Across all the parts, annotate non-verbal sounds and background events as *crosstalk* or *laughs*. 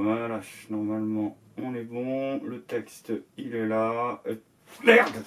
Voilà, normalement on est bon. Le texte il est là. Euh, merde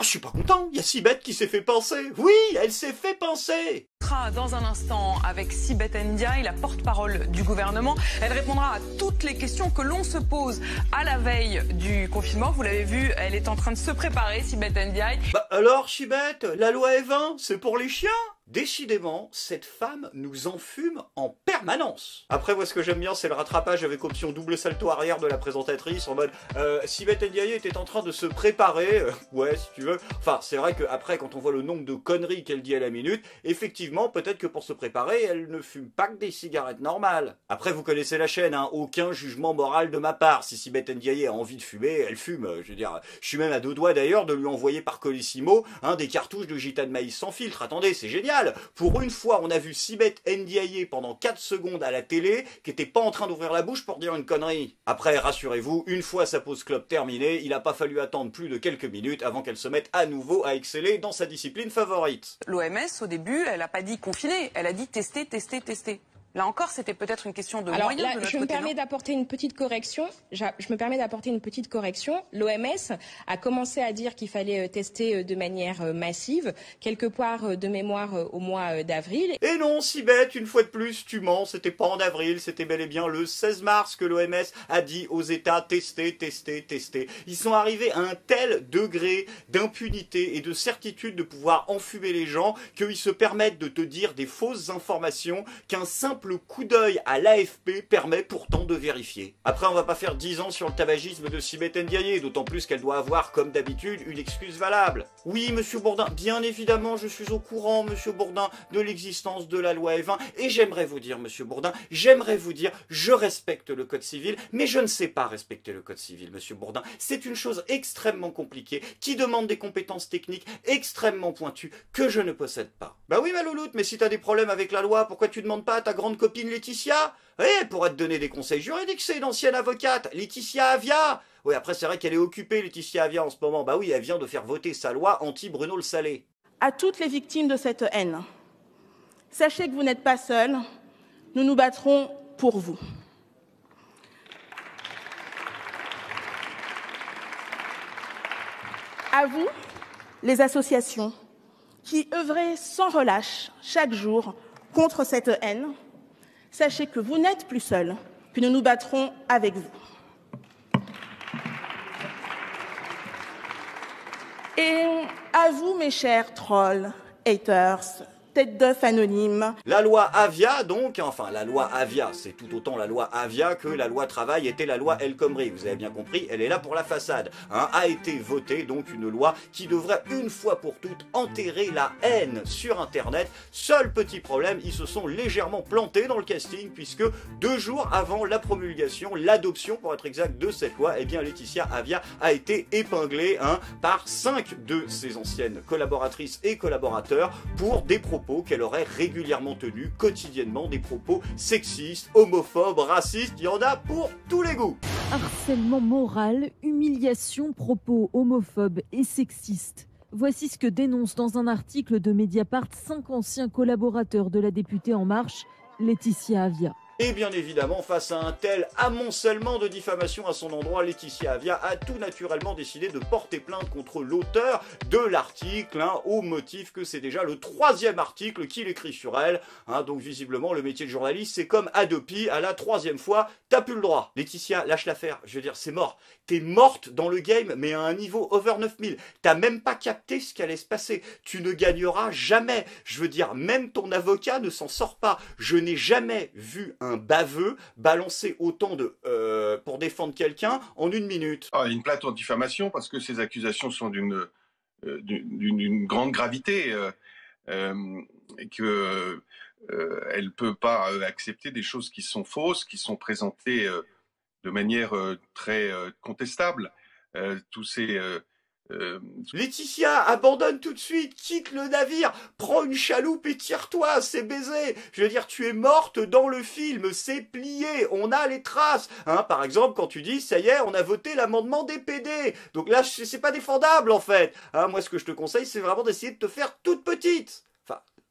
je suis pas content, il y a Sibeth qui s'est fait penser. Oui, elle s'est fait penser. Dans un instant avec Sibeth Ndiaye, la porte-parole du gouvernement. Elle répondra à toutes les questions que l'on se pose à la veille du confinement. Vous l'avez vu, elle est en train de se préparer, Sibeth Ndiaye. Bah alors, Sibeth, la loi F20, c'est pour les chiens? Décidément, cette femme nous enfume en permanence. Après, moi, ce que j'aime bien, c'est le rattrapage avec option double salto arrière de la présentatrice en mode euh, Sibeth Ndiaye était en train de se préparer. Euh, ouais, si tu veux. Enfin, c'est vrai qu'après, quand on voit le nombre de conneries qu'elle dit à la minute, effectivement, peut-être que pour se préparer, elle ne fume pas que des cigarettes normales. Après, vous connaissez la chaîne, hein, aucun jugement moral de ma part. Si Sibeth Ndiaye a envie de fumer, elle fume. Je veux dire, je suis même à deux doigts d'ailleurs de lui envoyer par Colissimo hein, des cartouches de gita de maïs sans filtre. Attendez, c'est génial. Pour une fois, on a vu Sibeth Ndiaye pendant 4 secondes à la télé, qui était pas en train d'ouvrir la bouche pour dire une connerie. Après, rassurez-vous, une fois sa pause club terminée, il n'a pas fallu attendre plus de quelques minutes avant qu'elle se mette à nouveau à exceller dans sa discipline favorite. L'OMS, au début, elle n'a pas dit confiner, elle a dit tester, tester, tester. Là encore, c'était peut-être une question de Alors, moyens là, de notre je me côté, permets d'apporter une petite correction. Je je me permets d'apporter une petite correction. L'OMS a commencé à dire qu'il fallait euh, tester euh, de manière euh, massive, quelque part de mémoire au mois d'avril. Et non, Sibeth, une fois de plus, tu mens, c'était pas en avril, c'était bel et bien le 16 mars que l'OMS a dit aux États tester, tester, tester. Ils sont arrivés à un tel degré d'impunité et de certitude de pouvoir enfumer les gens qu'ils se permettent de te dire des fausses informations qu'un simple coup d'œil à l'AFP permet pourtant de vérifier. Après, on va pas faire 10 ans sur le tabagisme de Sibeth Ndiaye, d'autant plus qu'elle doit avoir, comme d'habitude, une excuse valable. Oui, monsieur Bourdin, bien évidemment, je suis au courant, monsieur Bourdin, de l'existence de la loi E20, et j'aimerais vous dire, monsieur Bourdin, j'aimerais vous dire, je respecte le code civil, mais je ne sais pas respecter le code civil, monsieur Bourdin. C'est une chose extrêmement compliquée, qui demande des compétences techniques extrêmement pointues, que je ne possède pas. Bah oui, ma louloute, mais si t'as des problèmes avec la loi, pourquoi tu demandes pas à ta grande copine Laetitia Eh, pourra te donner des conseils juridiques, c'est une ancienne avocate, Laetitia Avia Oui, après, c'est vrai qu'elle est occupée, Laetitia Avia, en ce moment. Bah oui, elle vient de faire voter sa loi anti-Bruno le Salé. à toutes les victimes de cette haine. Sachez que vous n'êtes pas seuls, nous nous battrons pour vous. À vous, les associations, qui œuvrez sans relâche chaque jour contre cette haine, sachez que vous n'êtes plus seuls, que nous nous battrons avec vous. Et à vous, mes chers trolls, haters, têtes d'œufs anonymes, La loi Avia, donc, enfin, la loi Avia, c'est tout autant la loi Avia que la loi travail était la loi El Khomri. Vous avez bien compris, elle est là pour la façade. hein. a été votée, donc, une loi qui devrait, une fois pour toutes, enterrer la haine sur Internet. Seul petit problème, ils se sont légèrement plantés dans le casting, puisque deux jours avant la promulgation, l'adoption, pour être exact, de cette loi, eh bien, Laetitia Avia a été épinglée hein, par cinq de ses anciennes collaboratrices et collaborateurs pour des propos qu'elle aurait régulièrement tenus, quotidiennement, des propos sexistes, homophobes, racistes, il y en a pour tous les goûts. Harcèlement moral, humiliation, propos homophobes et sexistes. Voici ce que dénoncent dans un article de Mediapart cinq anciens collaborateurs de la députée En Marche, Laetitia Avia. Et bien évidemment, face à un tel amoncellement de diffamation à son endroit, Laetitia Avia a tout naturellement décidé de porter plainte contre l'auteur de l'article, hein, au motif que c'est déjà le troisième article qu'il écrit sur elle. hein. donc visiblement, le métier de journaliste, c'est comme Adopi, à la troisième fois, t'as plus le droit. Laetitia, lâche l'affaire. Je veux dire, c'est mort. T'es morte dans le game, mais à un niveau over 9000. T'as même pas capté ce qui allait se passer. Tu ne gagneras jamais. Je veux dire, même ton avocat ne s'en sort pas. Je n'ai jamais vu un baveux balancer autant de euh, pour défendre quelqu'un en une minute. Ah, une plainte en diffamation parce que ces accusations sont d'une euh, grande gravité euh, euh, et que elle peut pas accepter des choses qui sont fausses, qui sont présentées de manière très contestable. Tous ces euh, Laetitia, abandonne tout de suite, quitte le navire, prends une chaloupe et tire-toi, c'est baisé. Je veux dire, tu es morte dans le film, c'est plié, on a les traces. Hein, par exemple, quand tu dis, ça y est, on a voté l'amendement des PD. Donc là, c'est pas défendable en fait. Hein, moi, ce que je te conseille, c'est vraiment d'essayer de te faire toute petite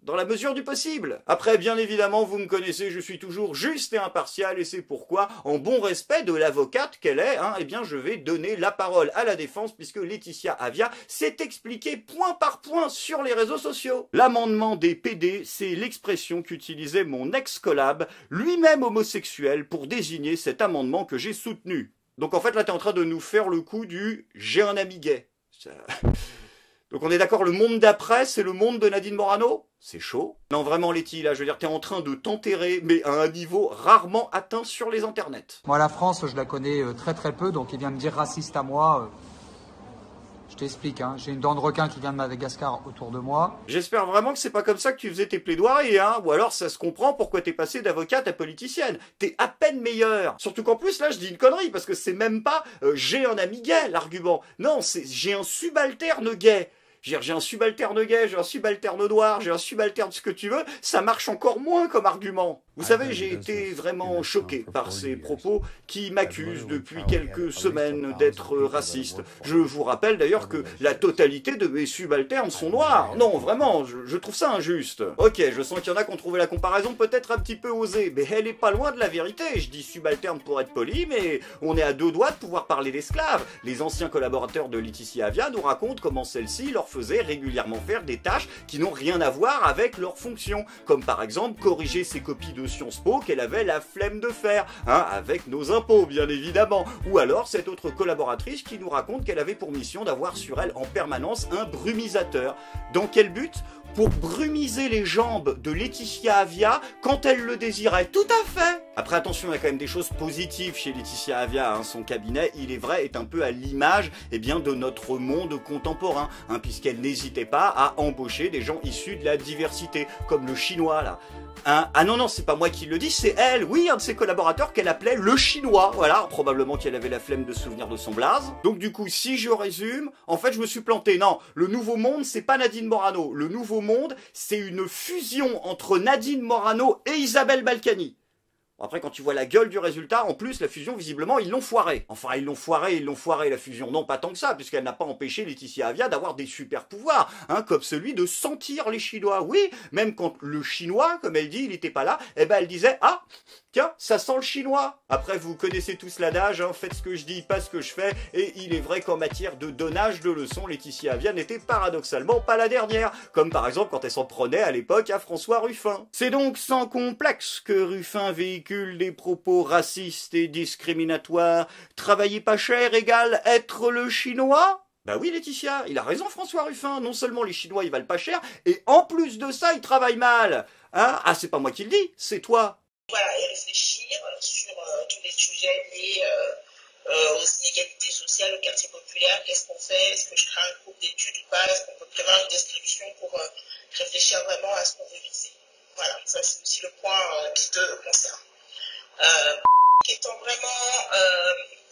dans la mesure du possible. Après, bien évidemment, vous me connaissez, je suis toujours juste et impartial, et c'est pourquoi, en bon respect de l'avocate qu'elle est, hein, eh bien, je vais donner la parole à la défense, puisque Laetitia Avia s'est expliquée point par point sur les réseaux sociaux. L'amendement des PD, c'est l'expression qu'utilisait mon ex-collab, lui-même homosexuel, pour désigner cet amendement que j'ai soutenu. Donc en fait, là, t'es en train de nous faire le coup du « j'ai un ami gay ». Donc on est d'accord, le monde d'après, c'est le monde de Nadine Morano? C'est chaud. Non, vraiment, Letty, là, je veux dire, t'es en train de t'enterrer, mais à un niveau rarement atteint sur les internets. Moi, la France, je la connais euh, très très peu, donc il vient me dire raciste à moi. Euh, je t'explique, hein. j'ai une dent de requin qui vient de Madagascar autour de moi. J'espère vraiment que c'est pas comme ça que tu faisais tes plaidoiries, hein. Ou alors ça se comprend pourquoi t'es passé d'avocate à politicienne. T'es à peine meilleur. Surtout qu'en plus là je dis une connerie parce que c'est même pas euh, j'ai un ami gay l'argument. Non, c'est j'ai un subalterne gay j'ai un subalterne gay, j'ai un subalterne noir, j'ai un subalterne ce que tu veux, ça marche encore moins comme argument. Vous ah, savez, j'ai été vraiment choqué par ces propos qui m'accusent depuis quelques semaines d'être raciste. Je vous rappelle d'ailleurs que la totalité de mes subalternes sont noirs. Non, vraiment, je, trouve ça injuste. Ok, je sens qu'il y en a qui ont trouvé la comparaison peut-être un petit peu osée, mais elle est pas loin de la vérité. Je dis subalterne pour être poli, mais on est à deux doigts de pouvoir parler d'esclaves. Les anciens collaborateurs de Laetitia Avia nous racontent comment celle-ci leur faisait régulièrement faire des tâches qui n'ont rien à voir avec leur fonction, comme par exemple corriger ses copies de Sciences Po qu'elle avait la flemme de faire, hein, avec nos impôts bien évidemment, ou alors cette autre collaboratrice qui nous raconte qu'elle avait pour mission d'avoir sur elle en permanence un brumisateur. Dans quel but? Pour brumiser les jambes de Laetitia Avia quand elle le désirait. Tout à fait Après attention, il y a quand même des choses positives chez Laetitia Avia. Hein. Son cabinet, il est vrai, est un peu à l'image eh bien, de notre monde contemporain, hein, puisqu'elle n'hésitait pas à embaucher des gens issus de la diversité, comme le chinois là. Hein ah non, non, c'est pas moi qui le dis, c'est elle, oui, un de ses collaborateurs qu'elle appelait le chinois, voilà, probablement qu'elle avait la flemme de souvenir de son blaze. Donc du coup, si je résume, en fait, je me suis planté. Non, le Nouveau Monde, c'est pas Nadine Morano. Le Nouveau Monde, c'est une fusion entre Nadine Morano et Isabelle Balkany. Après, quand tu vois la gueule du résultat, en plus, la fusion, visiblement, ils l'ont foiré. Enfin, ils l'ont foiré, ils l'ont foiré, la fusion. Non, pas tant que ça, puisqu'elle n'a pas empêché Laetitia Avia d'avoir des super pouvoirs, hein, comme celui de sentir les Chinois. Oui, même quand le Chinois, comme elle dit, il n'était pas là, eh ben, elle disait, ah, Tiens, ça sent le chinois. Après, vous connaissez tous l'adage, hein, faites ce que je dis, pas ce que je fais. Et il est vrai qu'en matière de donnage de leçons, Laetitia Avia n'était paradoxalement pas la dernière. Comme par exemple quand elle s'en prenait à l'époque à François Ruffin. C'est donc sans complexe que Ruffin véhicule des propos racistes et discriminatoires. Travailler pas cher égale être le chinois? Bah oui Laetitia, il a raison François Ruffin, non seulement les Chinois ils valent pas cher, et en plus de ça ils travaillent mal. Hein? Ah c'est pas moi qui le dis, c'est toi voilà, et réfléchir sur euh, tous les sujets liés euh, euh, aux inégalités sociales, aux quartiers populaires. Qu'est-ce qu'on fait? Est-ce que je crée un groupe d'études ou pas? Est-ce qu'on peut prévoir une distribution pour réfléchir vraiment à ce qu'on veut viser? Voilà, ça c'est aussi le point qui te concerne. étant vraiment,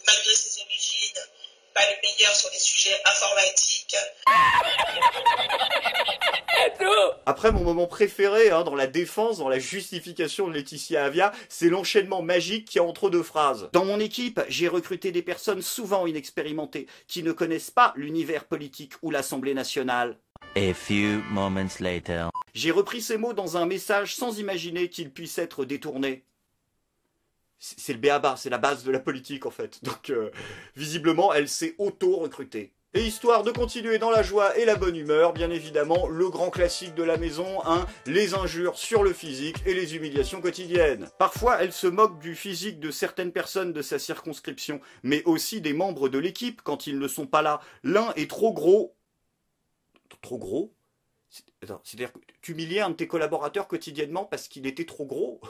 malgré ses origines, pas le meilleur sur des sujets informatiques. *laughs* Après, mon moment préféré hein, dans la défense, dans la justification de Laetitia Avia, c'est l'enchaînement magique qui a entre deux phrases. Dans mon équipe, j'ai recruté des personnes souvent inexpérimentées, qui ne connaissent pas l'univers politique ou l'Assemblée nationale. A few moments later. J'ai repris ces mots dans un message sans imaginer qu'ils puissent être détournés c'est le béaba, c'est la base de la politique en fait. Donc euh, visiblement, elle s'est auto-recrutée. Et histoire de continuer dans la joie et la bonne humeur, bien évidemment, le grand classique de la maison, hein, les injures sur le physique et les humiliations quotidiennes. Parfois, elle se moque du physique de certaines personnes de sa circonscription, mais aussi des membres de l'équipe quand ils ne sont pas là. L'un est trop gros. Trop gros? C'est-à-dire que tu humiliais un de tes collaborateurs quotidiennement parce qu'il était trop gros?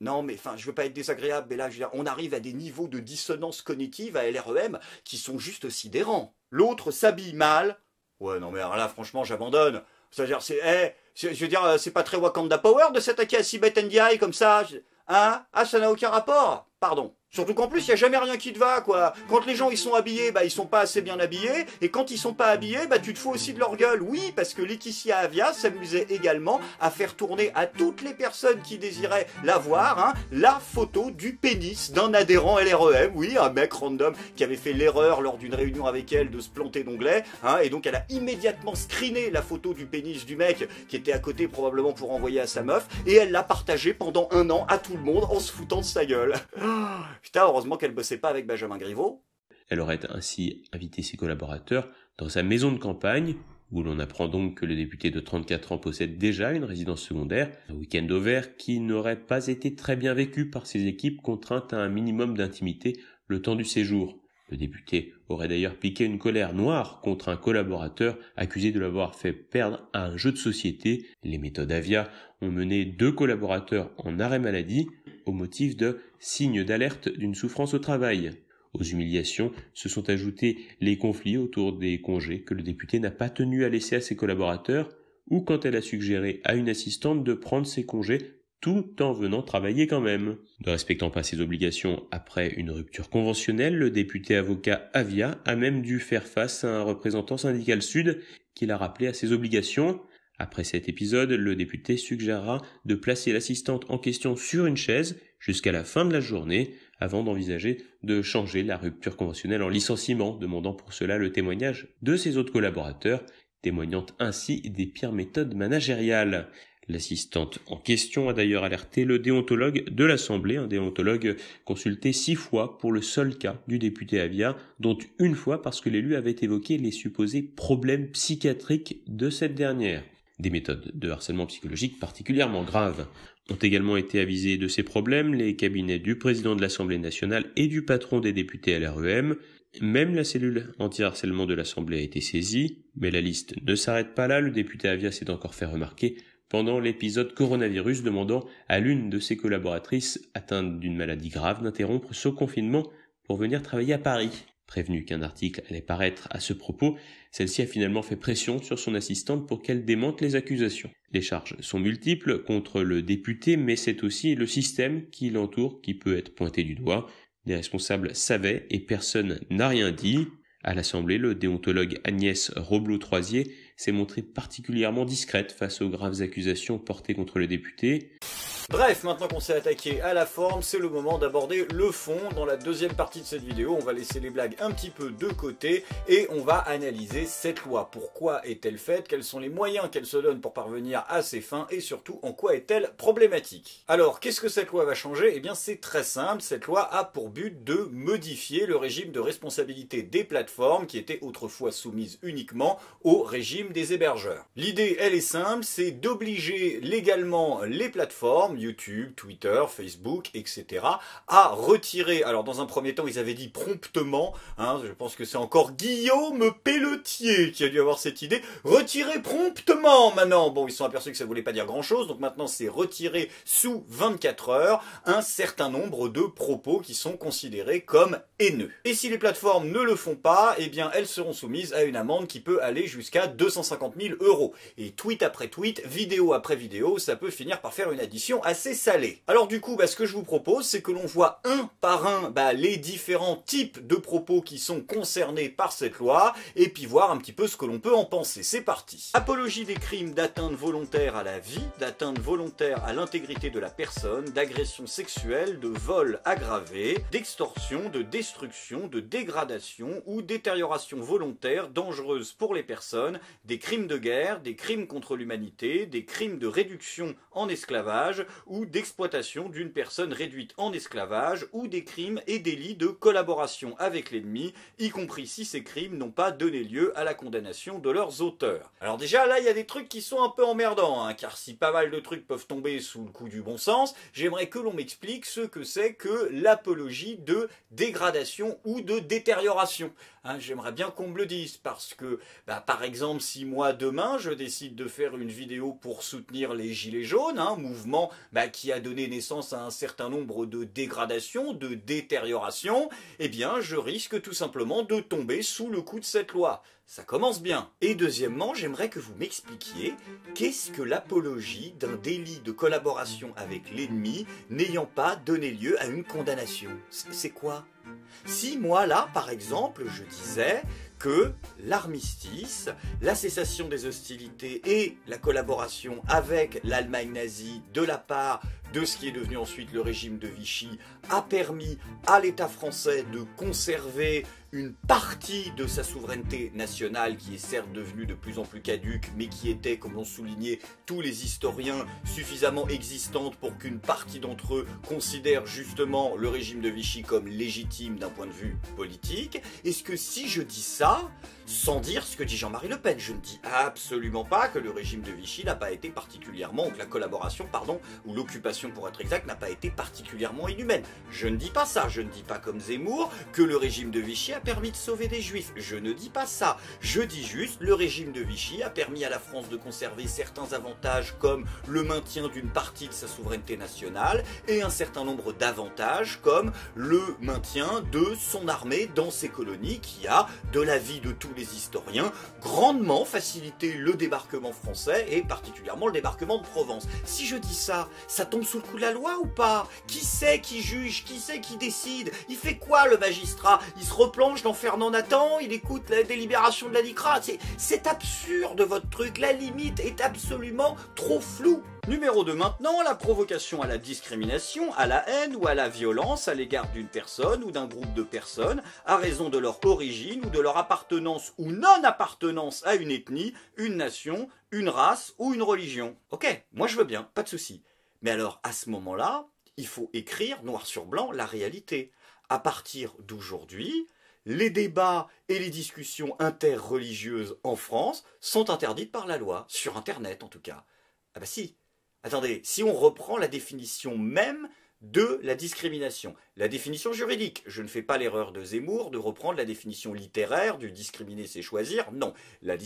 Non, mais enfin, je veux pas être désagréable, mais là, on arrive à des niveaux de dissonance cognitive à LREM qui sont juste sidérants. L'autre s'habille mal. Ouais, non, mais alors là, franchement, j'abandonne. C'est-à-dire, c'est, eh, je veux dire, c'est pas très Wakanda Power de s'attaquer à Sibeth Ndiaye comme ça. Hein? Ah, ça n'a aucun rapport. Pardon. Surtout qu'en plus, il n'y a jamais rien qui te va, quoi. Quand les gens ils sont habillés, bah ils sont pas assez bien habillés, et quand ils sont pas habillés, bah tu te fous aussi de leur gueule. Oui, parce que Laetitia Avia s'amusait également à faire tourner à toutes les personnes qui désiraient la voir, hein, la photo du pénis d'un adhérent LREM. Oui, un mec random qui avait fait l'erreur lors d'une réunion avec elle de se planter d'onglet, hein, et donc elle a immédiatement screené la photo du pénis du mec qui était à côté probablement pour envoyer à sa meuf, et elle l'a partagé pendant un an à tout le monde en se foutant de sa gueule. *gasps* Putain, heureusement qu'elle bossait pas avec Benjamin Griveaux. Elle aurait ainsi invité ses collaborateurs dans sa maison de campagne, où l'on apprend donc que le député de 34 ans possède déjà une résidence secondaire, un week-end au vert qui n'aurait pas été très bien vécu par ses équipes contraintes à un minimum d'intimité le temps du séjour. Le député aurait d'ailleurs piqué une colère noire contre un collaborateur accusé de l'avoir fait perdre à un jeu de société. Les méthodes Avia ont mené deux collaborateurs en arrêt maladie au motif de signes d'alerte d'une souffrance au travail. Aux humiliations se sont ajoutés les conflits autour des congés que le député n'a pas tenu à laisser à ses collaborateurs ou quand elle a suggéré à une assistante de prendre ses congés tout en venant travailler quand même. Ne respectant pas ses obligations après une rupture conventionnelle, le député avocat Avia a même dû faire face à un représentant syndical sud qui l'a rappelé à ses obligations. Après cet épisode, le député suggérera de placer l'assistante en question sur une chaise jusqu'à la fin de la journée avant d'envisager de changer la rupture conventionnelle en licenciement, demandant pour cela le témoignage de ses autres collaborateurs, témoignant ainsi des pires méthodes managériales. L'assistante en question a d'ailleurs alerté le déontologue de l'Assemblée, un déontologue consulté six fois pour le seul cas du député Avia, dont une fois parce que l'élu avait évoqué les supposés problèmes psychiatriques de cette dernière. Des méthodes de harcèlement psychologique particulièrement graves ont également été avisés de ces problèmes les cabinets du président de l'Assemblée nationale et du patron des députés LREM. Même la cellule anti-harcèlement de l'Assemblée a été saisie, mais la liste ne s'arrête pas là, le député Avia s'est encore fait remarquer pendant l'épisode coronavirus demandant à l'une de ses collaboratrices atteinte d'une maladie grave d'interrompre son confinement pour venir travailler à Paris. Prévenue qu'un article allait paraître à ce propos, celle-ci a finalement fait pression sur son assistante pour qu'elle démente les accusations. Les charges sont multiples contre le député, mais c'est aussi le système qui l'entoure qui peut être pointé du doigt. Les responsables savaient et personne n'a rien dit. À l'Assemblée, le déontologue Agnès Roblot-Troisier s'est montrée particulièrement discrète face aux graves accusations portées contre le député. Bref, maintenant qu'on s'est attaqué à la forme, c'est le moment d'aborder le fond. Dans la deuxième partie de cette vidéo, on va laisser les blagues un petit peu de côté et on va analyser cette loi. Pourquoi est-elle faite? Quels sont les moyens qu'elle se donne pour parvenir à ses fins Et surtout, en quoi est-elle problématique? Alors, qu'est-ce que cette loi va changer? Eh bien, c'est très simple. Cette loi a pour but de modifier le régime de responsabilité des plateformes qui étaient autrefois soumises uniquement au régime des hébergeurs. L'idée, elle est simple, c'est d'obliger légalement les plateformes YouTube, Twitter, Facebook, etc., à retirer, alors dans un premier temps ils avaient dit promptement, hein, je pense que c'est encore Guillaume Pelletier qui a dû avoir cette idée, retirer promptement maintenant, bon ils sont aperçus que ça voulait pas dire grand chose, donc maintenant c'est retirer sous 24 heures un certain nombre de propos qui sont considérés comme haineux. Et si les plateformes ne le font pas, eh bien elles seront soumises à une amende qui peut aller jusqu'à 250 000 euros. Et tweet après tweet, vidéo après vidéo, ça peut finir par faire une addition assez salé. Alors du coup, bah, ce que je vous propose, c'est que l'on voit un par un bah, les différents types de propos qui sont concernés par cette loi, et puis voir un petit peu ce que l'on peut en penser. C'est parti. Apologie des crimes d'atteinte volontaire à la vie, d'atteinte volontaire à l'intégrité de la personne, d'agression sexuelle, de vol aggravé, d'extorsion, de destruction, de dégradation ou détérioration volontaire dangereuse pour les personnes, des crimes de guerre, des crimes contre l'humanité, des crimes de réduction en esclavage, ou d'exploitation d'une personne réduite en esclavage ou des crimes et délits de collaboration avec l'ennemi, y compris si ces crimes n'ont pas donné lieu à la condamnation de leurs auteurs. Alors déjà là il y a des trucs qui sont un peu emmerdants, hein, car si pas mal de trucs peuvent tomber sous le coup du bon sens, j'aimerais que l'on m'explique ce que c'est que l'apologie de dégradation ou de détérioration. Hein, j'aimerais bien qu'on me le dise, parce que bah, par exemple si moi demain je décide de faire une vidéo pour soutenir les Gilets jaunes, un hein, mouvement bah, qui a donné naissance à un certain nombre de dégradations, de détériorations, eh bien je risque tout simplement de tomber sous le coup de cette loi. Ça commence bien. Et deuxièmement, j'aimerais que vous m'expliquiez qu'est-ce que l'apologie d'un délit de collaboration avec l'ennemi n'ayant pas donné lieu à une condamnation? C'est quoi? Si moi là, par exemple, je disais que l'armistice, la cessation des hostilités et la collaboration avec l'Allemagne nazie de la part de ce qui est devenu ensuite le régime de Vichy a permis à l'État français de conserver une partie de sa souveraineté nationale qui est certes devenue de plus en plus caduque, mais qui était, comme l'ont souligné tous les historiens, suffisamment existante pour qu'une partie d'entre eux considère justement le régime de Vichy comme légitime d'un point de vue politique. Est-ce que si je dis ça, sans dire ce que dit Jean-Marie Le Pen, je ne dis absolument pas que le régime de Vichy n'a pas été particulièrement, ou que la collaboration, pardon, ou l'occupation pour être exact, n'a pas été particulièrement inhumaine. Je ne dis pas ça, je ne dis pas comme Zemmour que le régime de Vichy a permis de sauver des juifs. Je ne dis pas ça. Je dis juste le régime de Vichy a permis à la France de conserver certains avantages comme le maintien d'une partie de sa souveraineté nationale et un certain nombre d'avantages comme le maintien de son armée dans ses colonies qui a, de la vie de tous les historiens, grandement facilité le débarquement français et particulièrement le débarquement de Provence. Si je dis ça, ça tombe sous le coup de la loi ou pas? Qui sait qui juge? Qui sait qui décide? Il fait quoi le magistrat? Il se replonge dans Fernand Nathan Il écoute la délibération de la DICRA. C'est absurde votre truc, la limite est absolument trop floue. Numéro 2 maintenant, la provocation à la discrimination, à la haine ou à la violence à l'égard d'une personne ou d'un groupe de personnes à raison de leur origine ou de leur appartenance ou non-appartenance à une ethnie, une nation, une race ou une religion. Ok, moi je veux bien, pas de souci. Mais alors à ce moment-là, il faut écrire noir sur blanc la réalité. À partir d'aujourd'hui, les débats et les discussions interreligieuses en France sont interdites par la loi, sur Internet en tout cas. Ah bah si, Attendez, si on reprend la définition même de la discrimination. La définition juridique, je ne fais pas l'erreur de Zemmour de reprendre la définition littéraire du discriminer c'est choisir, non, la,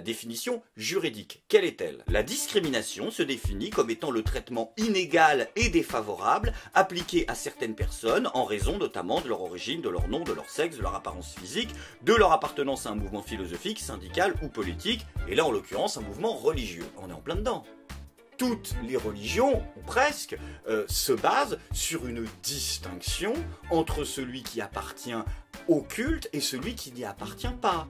définition juridique, quelle est-elle? La discrimination se définit comme étant le traitement inégal et défavorable appliqué à certaines personnes en raison notamment de leur origine, de leur nom, de leur sexe, de leur apparence physique, de leur appartenance à un mouvement philosophique, syndical ou politique, et là en l'occurrence un mouvement religieux. On est en plein dedans toutes les religions, ou presque, euh, se basent sur une distinction entre celui qui appartient au culte et celui qui n'y appartient pas.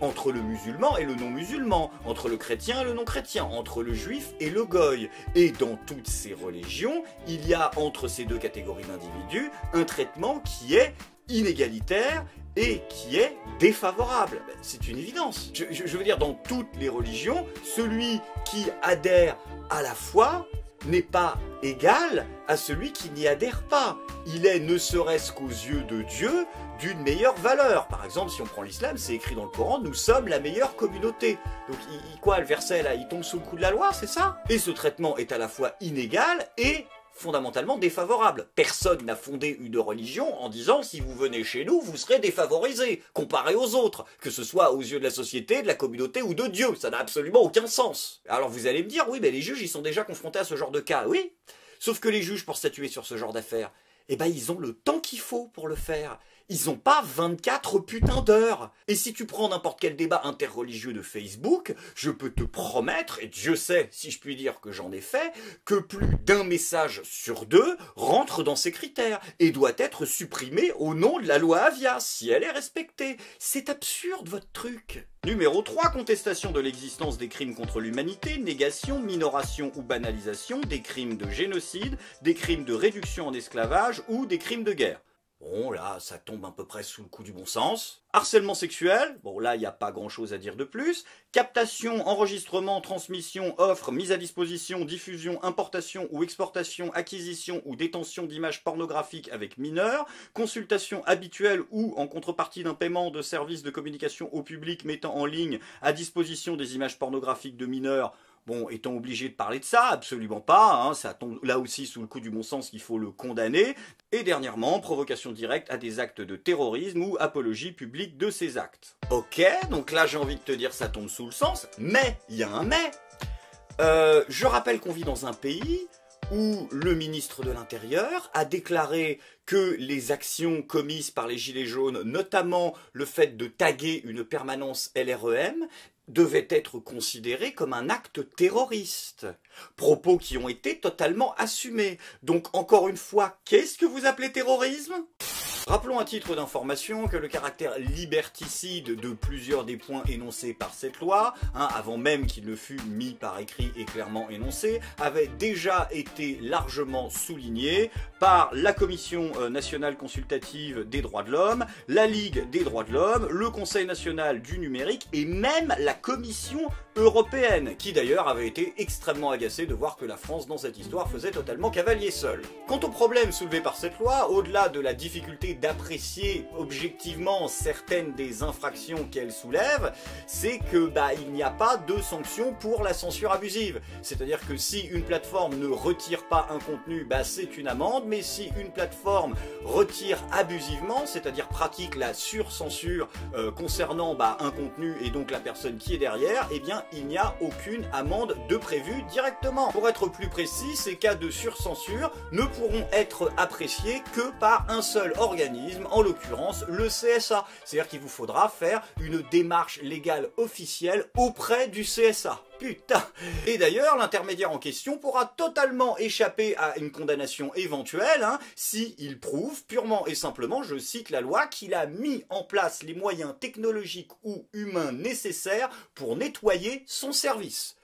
Entre le musulman et le non-musulman, entre le chrétien et le non-chrétien, entre le juif et le goy. Et dans toutes ces religions, il y a entre ces deux catégories d'individus un traitement qui est inégalitaire et qui est défavorable. Ben, c'est une évidence. Je, veux dire, dans toutes les religions, celui qui adhère à la foi n'est pas égal à celui qui n'y adhère pas. Il est, ne serait-ce qu'aux yeux de Dieu, d'une meilleure valeur. Par exemple, si on prend l'islam, c'est écrit dans le Coran, nous sommes la meilleure communauté. Donc, quoi, le verset là, il tombe sous le coup de la loi, c'est ça? Et ce traitement est à la fois inégal et fondamentalement défavorable. Personne n'a fondé une religion en disant si vous venez chez nous, vous serez défavorisé, comparé aux autres, que ce soit aux yeux de la société, de la communauté ou de Dieu. Ça n'a absolument aucun sens. Alors vous allez me dire, oui, mais les juges, ils sont déjà confrontés à ce genre de cas. Oui, sauf que les juges, pour statuer sur ce genre d'affaires, eh ben, ils ont le temps qu'il faut pour le faire ils ont pas 24 putains d'heures. Et si tu prends n'importe quel débat interreligieux de Facebook, je peux te promettre, et Dieu sait si je puis dire que j'en ai fait, que plus d'un message sur deux rentre dans ces critères et doit être supprimé au nom de la loi Avia, si elle est respectée. C'est absurde votre truc. Numéro 3, contestation de l'existence des crimes contre l'humanité, négation, minoration ou banalisation des crimes de génocide, des crimes de réduction en esclavage ou des crimes de guerre. Bon, là, ça tombe à peu près sous le coup du bon sens. Harcèlement sexuel, bon là, il n'y a pas grand-chose à dire de plus. Captation, enregistrement, transmission, offre, mise à disposition, diffusion, importation ou exportation, acquisition ou détention d'images pornographiques avec mineurs. Consultation habituelle ou en contrepartie d'un paiement de services de communication au public mettant en ligne à disposition des images pornographiques de mineurs Bon, est-on obligé de parler de ça Absolument pas. Hein. ça tombe là aussi sous le coup du bon sens qu'il faut le condamner. Et dernièrement, provocation directe à des actes de terrorisme ou apologie publique de ces actes. Ok, donc là j'ai envie de te dire ça tombe sous le sens, mais il y a un mais. Euh, je rappelle qu'on vit dans un pays où le ministre de l'Intérieur a déclaré que les actions commises par les Gilets jaunes, notamment le fait de taguer une permanence LREM, devaient être considérées comme un acte terroriste. Propos qui ont été totalement assumés. Donc encore une fois, qu'est-ce que vous appelez terrorisme? Rappelons à titre d'information que le caractère liberticide de plusieurs des points énoncés par cette loi, hein, avant même qu'il ne fût mis par écrit et clairement énoncé, avait déjà été largement souligné par la Commission euh, nationale consultative des droits de l'homme, la Ligue des droits de l'homme, le Conseil national du numérique et même la Commission européenne, qui d'ailleurs avait été extrêmement agacée de voir que la France dans cette histoire faisait totalement cavalier seul. Quant au problème soulevé par cette loi, au-delà de la difficulté d'apprécier objectivement certaines des infractions qu'elle soulève, c'est que bah il n'y a pas de sanction pour la censure abusive. C'est-à-dire que si une plateforme ne retire pas un contenu, bah c'est une amende, mais si une plateforme retire abusivement, c'est-à-dire pratique la surcensure euh, concernant bah, un contenu et donc la personne qui est derrière, eh bien il n'y a aucune amende de prévue directement. Pour être plus précis, ces cas de surcensure ne pourront être appréciés que par un seul organisme, en l'occurrence le CSA. C'est-à-dire qu'il vous faudra faire une démarche légale officielle auprès du CSA. Putain Et d'ailleurs, l'intermédiaire en question pourra totalement échapper à une condamnation éventuelle hein, si il prouve purement et simplement, je cite la loi, qu'il a mis en place les moyens technologiques ou humains nécessaires pour nettoyer son service.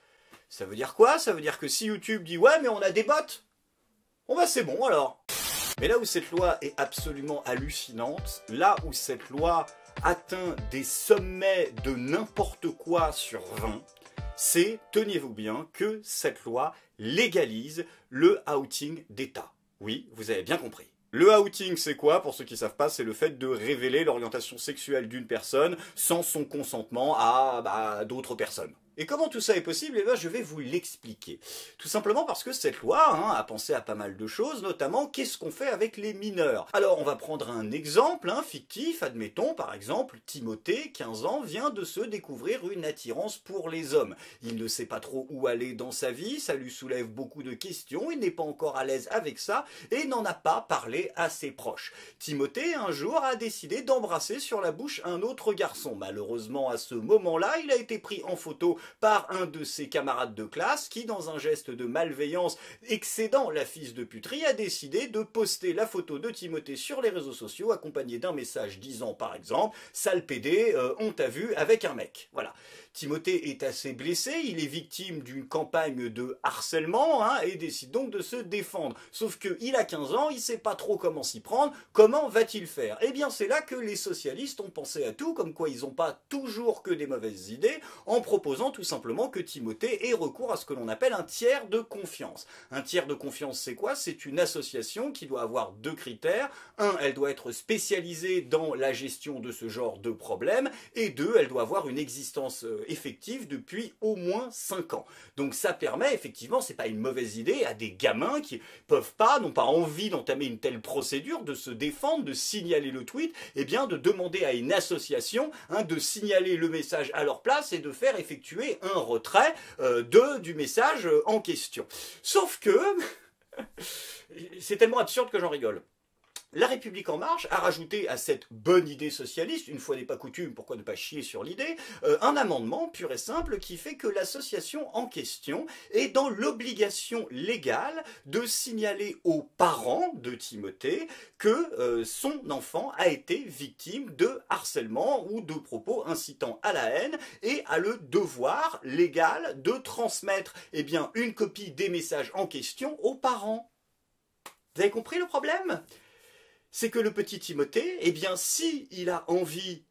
Ça veut dire quoi? Ça veut dire que si YouTube dit ouais mais on a des bots, on va c'est bon alors. Mais là où cette loi est absolument hallucinante, là où cette loi atteint des sommets de n'importe quoi sur 20, c'est, tenez-vous bien, que cette loi légalise le outing d'État. Oui, vous avez bien compris. Le outing, c'est quoi? Pour ceux qui ne savent pas, c'est le fait de révéler l'orientation sexuelle d'une personne sans son consentement à bah, d'autres personnes. Et comment tout ça est possible? Eh bien, je vais vous l'expliquer. Tout simplement parce que cette loi hein, a pensé à pas mal de choses, notamment qu'est-ce qu'on fait avec les mineurs? Alors, on va prendre un exemple hein, fictif, admettons, par exemple, Timothée, 15 ans, vient de se découvrir une attirance pour les hommes. Il ne sait pas trop où aller dans sa vie, ça lui soulève beaucoup de questions, il n'est pas encore à l'aise avec ça, et n'en a pas parlé à ses proches. Timothée, un jour, a décidé d'embrasser sur la bouche un autre garçon. Malheureusement, à ce moment-là, il a été pris en photo par un de ses camarades de classe qui, dans un geste de malveillance excédant la fils de puterie, a décidé de poster la photo de Timothée sur les réseaux sociaux accompagné d'un message disant par exemple « Sale PD, euh, on t'a vu avec un mec ». Voilà. Timothée est assez blessé, il est victime d'une campagne de harcèlement hein, et décide donc de se défendre. Sauf qu'il a 15 ans, il sait pas trop comment s'y prendre, comment va-t-il faire? Eh bien c'est là que les socialistes ont pensé à tout, comme quoi ils n'ont pas toujours que des mauvaises idées, en proposant tout simplement que Timothée ait recours à ce que l'on appelle un tiers de confiance. Un tiers de confiance c'est quoi? C'est une association qui doit avoir deux critères. Un, elle doit être spécialisée dans la gestion de ce genre de problème, et deux, elle doit avoir une existence euh, effective depuis au moins 5 ans. Donc ça permet effectivement, c'est pas une mauvaise idée à des gamins qui peuvent pas, n'ont pas envie d'entamer une telle procédure, de se défendre, de signaler le tweet, et eh bien de demander à une association hein, de signaler le message à leur place et de faire effectuer un retrait euh, de, du message en question. Sauf que *laughs* c'est tellement absurde que j'en rigole. La République en marche a rajouté à cette bonne idée socialiste, une fois n'est pas coutume, pourquoi ne pas chier sur l'idée, euh, un amendement pur et simple qui fait que l'association en question est dans l'obligation légale de signaler aux parents de Timothée que euh, son enfant a été victime de harcèlement ou de propos incitant à la haine et a le devoir légal de transmettre eh une copie des messages en question aux parents. Vous avez compris le problème? C'est que le petit Timothée, eh bien, si il a envie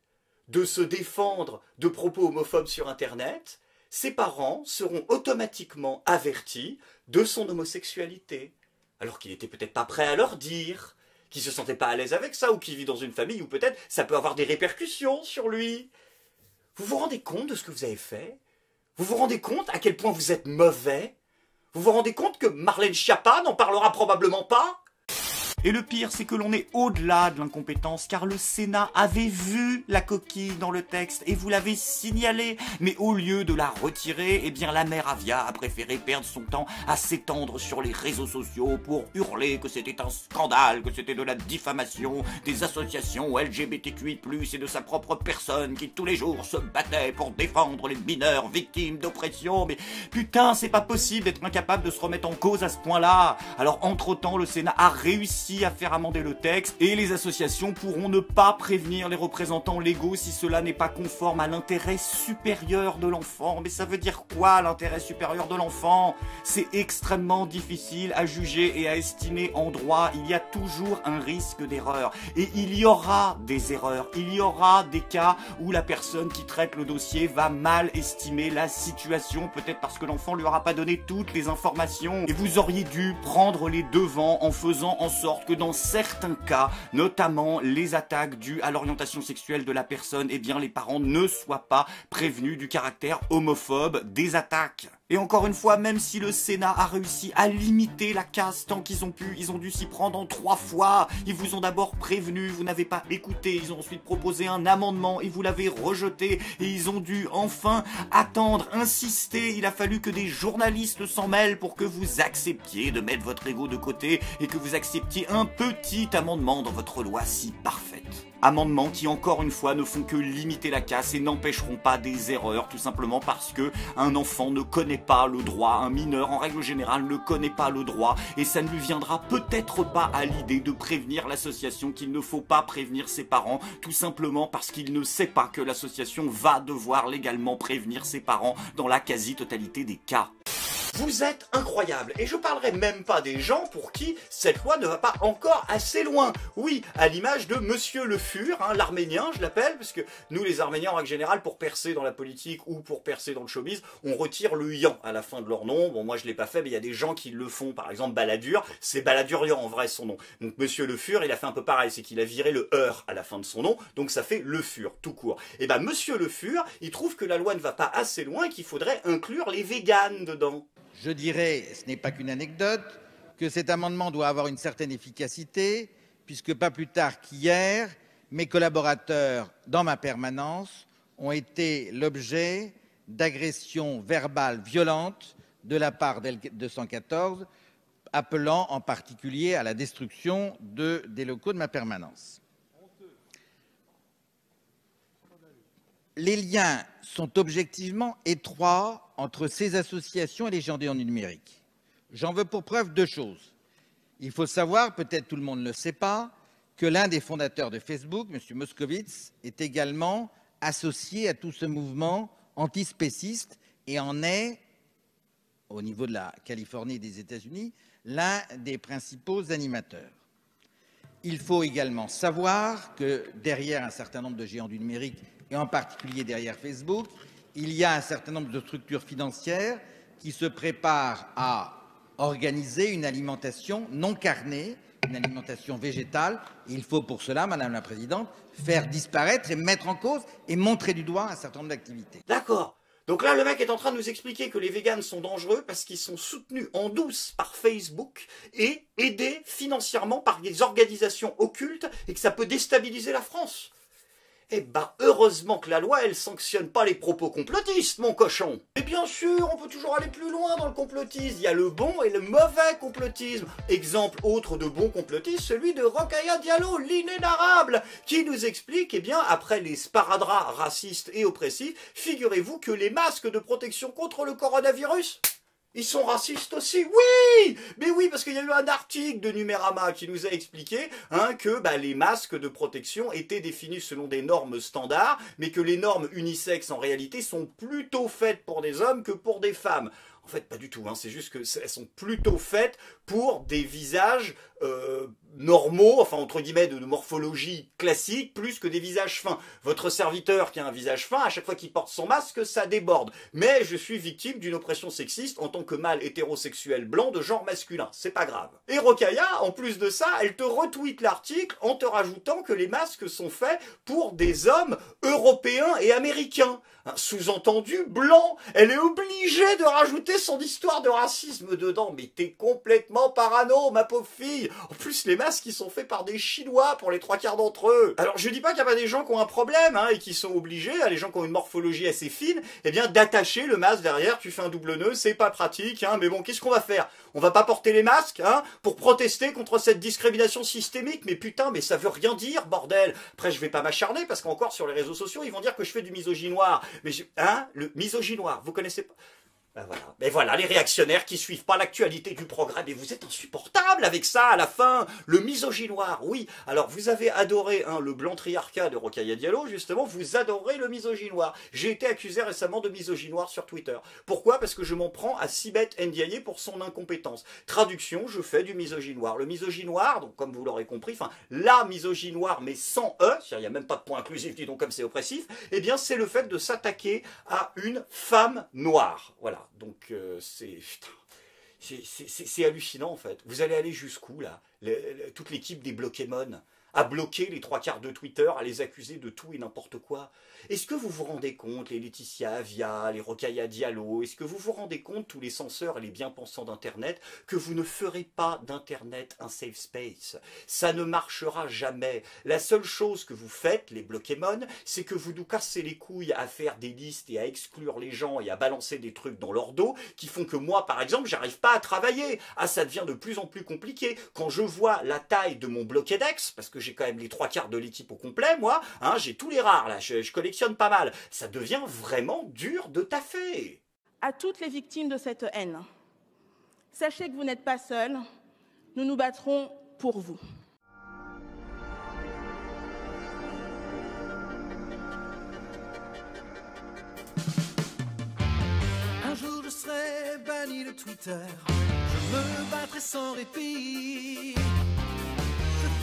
de se défendre de propos homophobes sur Internet, ses parents seront automatiquement avertis de son homosexualité, alors qu'il n'était peut-être pas prêt à leur dire, qu'il se sentait pas à l'aise avec ça, ou qu'il vit dans une famille où peut-être ça peut avoir des répercussions sur lui. Vous vous rendez compte de ce que vous avez fait? Vous vous rendez compte à quel point vous êtes mauvais? Vous vous rendez compte que Marlène Schiappa n'en parlera probablement pas? Et le pire, c'est que l'on est au-delà de l'incompétence, car le Sénat avait vu la coquille dans le texte et vous l'avez signalé. Mais au lieu de la retirer, eh bien la mère Avia a préféré perdre son temps à s'étendre sur les réseaux sociaux pour hurler que c'était un scandale, que c'était de la diffamation des associations LGBTQI+, et de sa propre personne qui tous les jours se battait pour défendre les mineurs victimes d'oppression. Mais putain, c'est pas possible d'être incapable de se remettre en cause à ce point-là. Alors entre-temps, le Sénat a réussi à faire amender le texte et les associations pourront ne pas prévenir les représentants légaux si cela n'est pas conforme à l'intérêt supérieur de l'enfant. Mais ça veut dire quoi l'intérêt supérieur de l'enfant? C'est extrêmement difficile à juger et à estimer en droit. Il y a toujours un risque d'erreur et il y aura des erreurs. Il y aura des cas où la personne qui traite le dossier va mal estimer la situation, peut-être parce que l'enfant lui aura pas donné toutes les informations. Et vous auriez dû prendre les devants en faisant en sorte que dans certains cas, notamment les attaques dues à l'orientation sexuelle de la personne, eh bien les parents ne soient pas prévenus du caractère homophobe des attaques. Et encore une fois, même si le Sénat a réussi à limiter la casse tant qu'ils ont pu, ils ont dû s'y prendre en trois fois. Ils vous ont d'abord prévenu, vous n'avez pas écouté, ils ont ensuite proposé un amendement et vous l'avez rejeté. Et ils ont dû enfin attendre, insister. Il a fallu que des journalistes s'en mêlent pour que vous acceptiez de mettre votre ego de côté et que vous acceptiez un petit amendement dans votre loi si parfaite. Amendements qui, encore une fois, ne font que limiter la casse et n'empêcheront pas des erreurs, tout simplement parce que un enfant ne connaît pas le droit, un mineur, en règle générale, ne connaît pas le droit, et ça ne lui viendra peut-être pas à l'idée de prévenir l'association qu'il ne faut pas prévenir ses parents, tout simplement parce qu'il ne sait pas que l'association va devoir légalement prévenir ses parents dans la quasi-totalité des cas. Vous êtes incroyable. Et je parlerai même pas des gens pour qui cette loi ne va pas encore assez loin. Oui, à l'image de Monsieur Le Fur, hein, l'arménien, je l'appelle, parce que nous, les Arméniens, en règle générale, pour percer dans la politique ou pour percer dans le showbiz, on retire le yan à la fin de leur nom. Bon, moi, je l'ai pas fait, mais il y a des gens qui le font. Par exemple, Baladur, c'est Baladurian en vrai son nom. Donc, Monsieur Le Fur, il a fait un peu pareil, c'est qu'il a viré le heure à la fin de son nom, donc ça fait Le Fur, tout court. Et ben, Monsieur Le Fur, il trouve que la loi ne va pas assez loin et qu'il faudrait inclure les véganes dedans. Je dirais, ce n'est pas qu'une anecdote, que cet amendement doit avoir une certaine efficacité, puisque pas plus tard qu'hier, mes collaborateurs dans ma permanence ont été l'objet d'agressions verbales violentes de la part d'El 214, appelant en particulier à la destruction de, des locaux de ma permanence. Les liens sont objectivement étroits entre ces associations et les gens en numérique. J'en veux pour preuve deux choses. Il faut savoir, peut-être tout le monde ne le sait pas, que l'un des fondateurs de Facebook, M. Moscovitz, est également associé à tout ce mouvement antispéciste et en est, au niveau de la Californie et des États-Unis, l'un des principaux animateurs. Il faut également savoir que derrière un certain nombre de géants du numérique, et en particulier derrière Facebook, il y a un certain nombre de structures financières qui se préparent à organiser une alimentation non carnée, une alimentation végétale. Il faut pour cela, Madame la Présidente, faire disparaître et mettre en cause et montrer du doigt un certain nombre d'activités. D'accord. Donc là, le mec est en train de nous expliquer que les véganes sont dangereux parce qu'ils sont soutenus en douce par Facebook et aidés financièrement par des organisations occultes et que ça peut déstabiliser la France. Eh ben, heureusement que la loi, elle sanctionne pas les propos complotistes, mon cochon. Et bien sûr, on peut toujours aller plus loin dans le complotisme. Il y a le bon et le mauvais complotisme. Exemple autre de bon complotisme, celui de Rokhaya Diallo, l'inénarrable, qui nous explique, eh bien, après les sparadraps racistes et oppressifs, figurez-vous que les masques de protection contre le coronavirus ils sont racistes aussi Oui Mais oui, parce qu'il y a eu un article de Numérama qui nous a expliqué hein, que bah, les masques de protection étaient définis selon des normes standards, mais que les normes unisexes en réalité sont plutôt faites pour des hommes que pour des femmes. En fait, pas du tout. Hein. C'est juste qu'elles sont plutôt faites pour des visages euh, normaux, enfin entre guillemets de morphologie classique, plus que des visages fins. Votre serviteur qui a un visage fin, à chaque fois qu'il porte son masque, ça déborde. Mais je suis victime d'une oppression sexiste en tant que mâle hétérosexuel blanc de genre masculin. C'est pas grave. Et Rokaya, en plus de ça, elle te retweet l'article en te rajoutant que les masques sont faits pour des hommes européens et américains. sous-entendu blanc. Elle est obligée de rajouter son histoire de racisme dedans. Mais t'es complètement parano, ma pauvre fille. En plus, les masques, ils sont faits par des Chinois pour les trois quarts d'entre eux. Alors, je dis pas qu'il n'y a pas des gens qui ont un problème, hein, et qui sont obligés, les gens qui ont une morphologie assez fine, eh bien, d'attacher le masque derrière. Tu fais un double nœud, c'est pas pratique, hein, mais bon, qu'est-ce qu'on va faire? On va pas porter les masques, hein, pour protester contre cette discrimination systémique? Mais putain, mais ça veut rien dire, bordel. Après, je vais pas m'acharner, parce qu'encore sur les réseaux sociaux, ils vont dire que je fais du misogynoir. Mais hein, le misogynoir, vous connaissez pas? Ben voilà. Mais voilà, les réactionnaires qui suivent pas l'actualité du programme, et vous êtes insupportable avec ça à la fin. Le misogynoir, oui. Alors vous avez adoré hein, le blanc triarcat de Rocaille Diallo, justement, vous adorez le misogynoir. J'ai été accusé récemment de misogynoir sur Twitter. Pourquoi? Parce que je m'en prends à Sibeth Ndiaye pour son incompétence. Traduction, je fais du misogynoir. Le misogynoir, donc comme vous l'aurez compris, enfin la misogynoire mais sans E, il n'y a même pas de point inclusif, dis donc comme c'est oppressif, eh bien c'est le fait de s'attaquer à une femme noire. Voilà donc euh, c'est c'est hallucinant en fait. Vous allez aller jusqu'où là? Toute l'équipe des Blokémon à bloquer les trois quarts de Twitter, à les accuser de tout et n'importe quoi. Est-ce que vous vous rendez compte, les Laetitia Avia, les Rocaille Diallo, est-ce que vous vous rendez compte, tous les censeurs et les bien-pensants d'Internet, que vous ne ferez pas d'Internet un safe space? Ça ne marchera jamais. La seule chose que vous faites, les Blokémon, c'est que vous nous cassez les couilles à faire des listes et à exclure les gens et à balancer des trucs dans leur dos qui font que moi, par exemple, j'arrive pas à travailler. Ah, ça devient de plus en plus compliqué. Quand je vois la taille de mon Blokédex, parce que j'ai quand même les trois quarts de l'équipe au complet, moi, hein, j'ai tous les rares, là, je, collectionne pas mal. Ça devient vraiment dur de taffer. À toutes les victimes de cette haine, sachez que vous n'êtes pas seuls, nous nous battrons pour vous. Un jour je serai banni de Twitter, je me battrai sans répit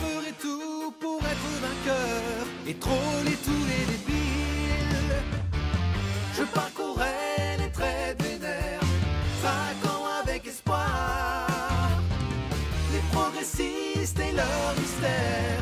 ferai tout pour être vainqueur et troller tous les débiles. Je parcourrai les traits vénères, traquant avec espoir les progressistes et leur mystère,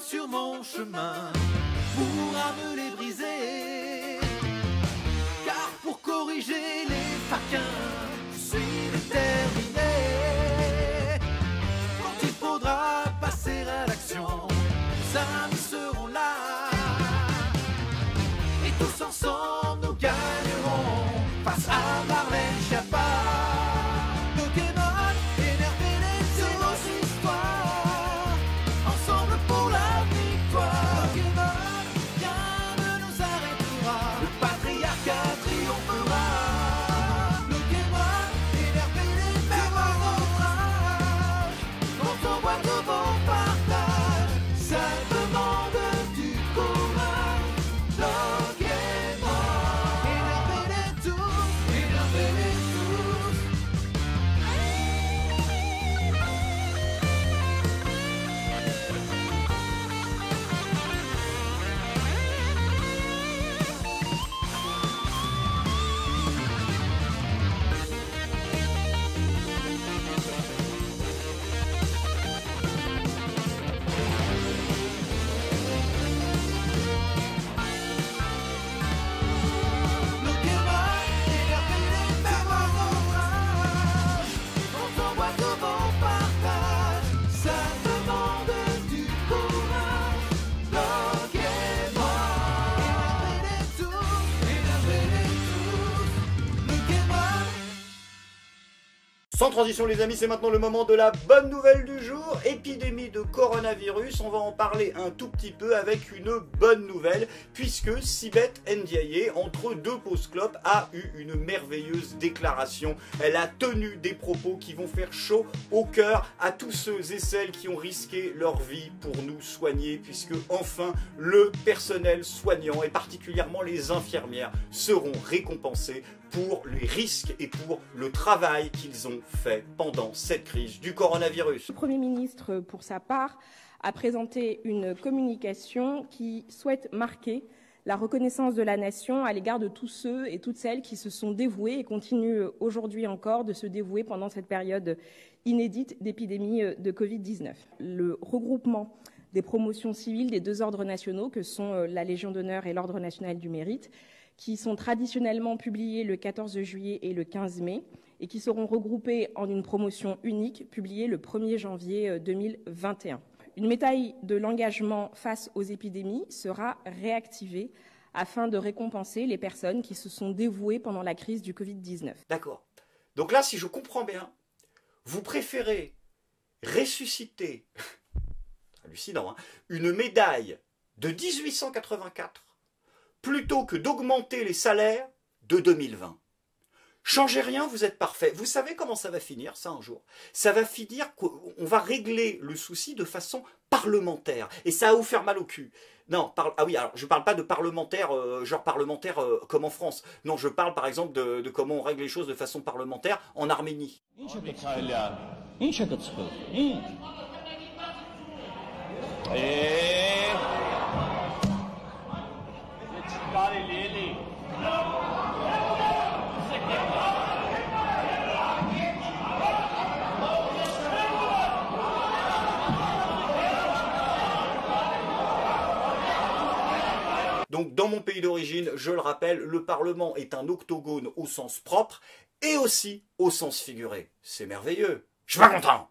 sur mon chemin. Pourra me transition les amis, c'est maintenant le moment de la bonne nouvelle du jour. Épidémie de coronavirus, on va en parler un tout petit peu avec une bonne nouvelle, puisque Sibeth Ndiaye, entre deux pauses clopes, a eu une merveilleuse déclaration. Elle a tenu des propos qui vont faire chaud au cœur à tous ceux et celles qui ont risqué leur vie pour nous soigner, puisque enfin le personnel soignant et particulièrement les infirmières seront récompensés pour les risques et pour le travail qu'ils ont fait pendant cette crise du coronavirus. Le Premier ministre, pour sa part, a présenté une communication qui souhaite marquer la reconnaissance de la nation à l'égard de tous ceux et toutes celles qui se sont dévoués et continuent aujourd'hui encore de se dévouer pendant cette période inédite d'épidémie de Covid-19. Le regroupement des promotions civiles des deux ordres nationaux que sont la Légion d'honneur et l'Ordre national du mérite qui sont traditionnellement publiés le 14 juillet et le 15 mai et qui seront regroupés en une promotion unique publiée le 1er janvier 2021. Une médaille de l'engagement face aux épidémies sera réactivée afin de récompenser les personnes qui se sont dévouées pendant la crise du Covid-19. D'accord. Donc là, si je comprends bien, vous préférez ressusciter, *laughs* hallucinant, hein, une médaille de 1884 plutôt que d'augmenter les salaires de 2020. Changez rien, vous êtes parfait. Vous savez comment ça va finir, ça, un jour Ça va finir qu'on va régler le souci de façon parlementaire. Et ça va vous faire mal au cul. Non, ah oui, alors je ne parle pas de parlementaire, euh, genre parlementaire euh, comme en France. Non, je parle par exemple de, de, comment on règle les choses de façon parlementaire en Arménie. Et... Donc dans mon pays d'origine, je le rappelle, le Parlement est un octogone au sens propre et aussi au sens figuré. C'est merveilleux. Je suis pas content